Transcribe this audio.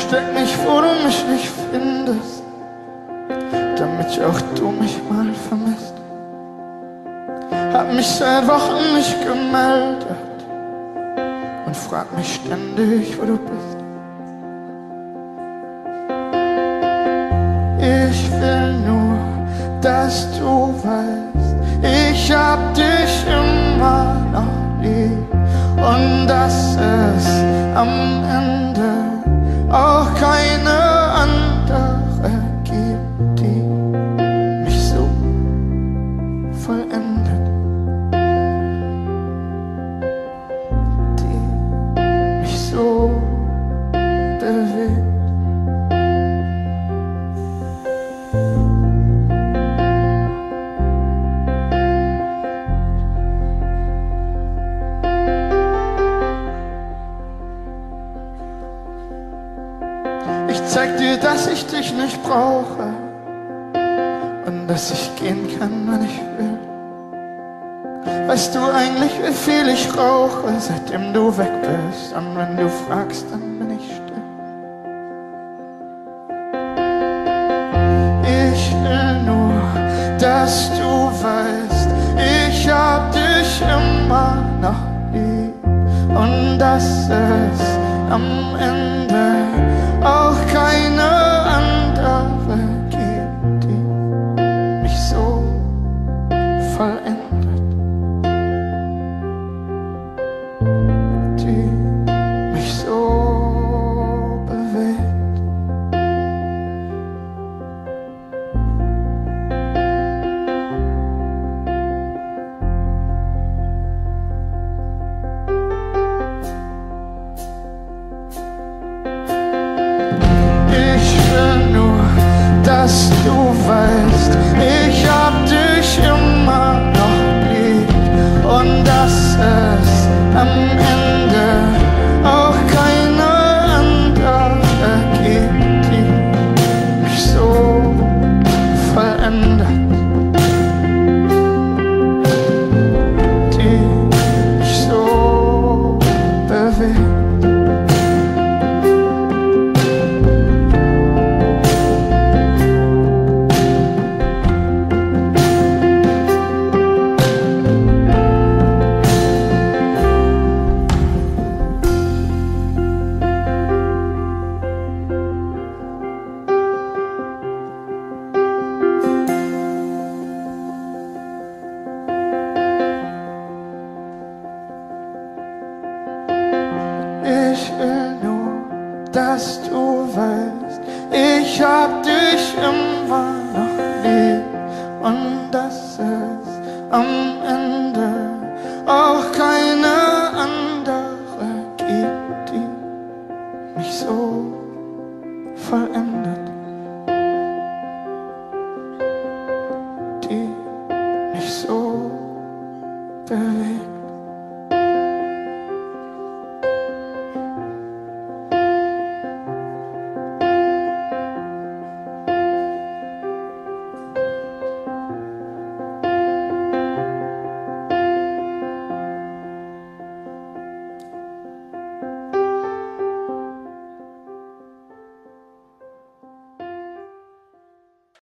versteck mich, wo du mich nicht findest, damit auch du mich mal vermisst. Hab mich seit Wochen nicht gemeldet und frag mich ständig, wo du bist. Ich will nur, dass du weißt, ich hab dich zeig dir, dass ich dich nicht brauche und dass ich gehen kann, wann ich will. Weißt du eigentlich, wie viel ich rauche, seitdem du weg bist? Und wenn du fragst, dann bin ich still. Ich will nur, dass du weißt, ich hab dich immer noch lieb und dass es am Ende vollendet, die mich so bewegt. Ich will nur, dass du weißt, dass du weißt, ich hab dich immer noch lieb. Und dass es am